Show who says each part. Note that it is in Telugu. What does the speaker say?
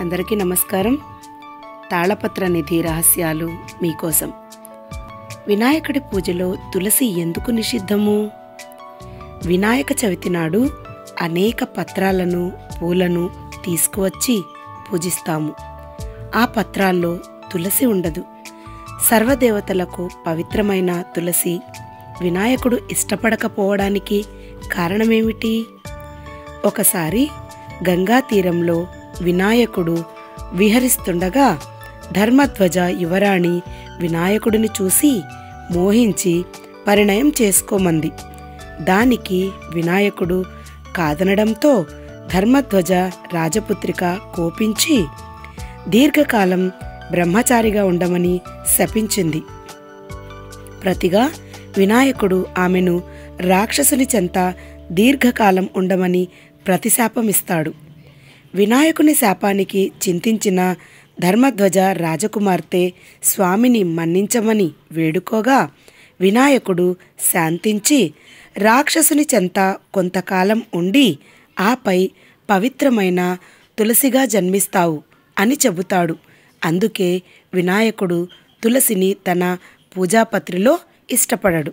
Speaker 1: అందరికీ నమస్కారం. తాళపత్ర నిధి రహస్యాలు మీకోసం. వినాయకుడి పూజలో తులసి ఎందుకు నిషిద్ధము? వినాయక చవితి నాడు అనేక పత్రాలను పూలను తీసుకువచ్చి పూజిస్తాము. ఆ పత్రాల్లో తులసి ఉండదు. సర్వదేవతలకు పవిత్రమైన తులసి వినాయకుడు ఇష్టపడకపోవడానికి కారణమేమిటి? ఒకసారి గంగా తీరంలో వినాయకుడు విహరిస్తుండగా ధర్మధ్వజ యువరాణి వినాయకుడిని చూసి మోహించి పరిణయం చేసుకోమంది. దానికి వినాయకుడు కాదనడంతో ధర్మధ్వజ రాజపుత్రిక కోపించి దీర్ఘకాలం బ్రహ్మచారిగా ఉండమని శపించింది. ప్రతిగా వినాయకుడు ఆమెను రాక్షసుని చెంత దీర్ఘకాలం ఉండమని ప్రతిశాపమిస్తాడు. వినాయకుని శాపానికి చింతించిన ధర్మధ్వజ రాజకుమార్తె స్వామిని మన్నించమని వేడుకోగా వినాయకుడు శాంతించి రాక్షసుని చెంత కొంతకాలం ఉండి ఆపై పవిత్రమైన తులసిగా జన్మిస్తావు అని చెబుతాడు. అందుకే వినాయకుడు తులసిని తన పూజాపత్రిలో ఇష్టపడడు.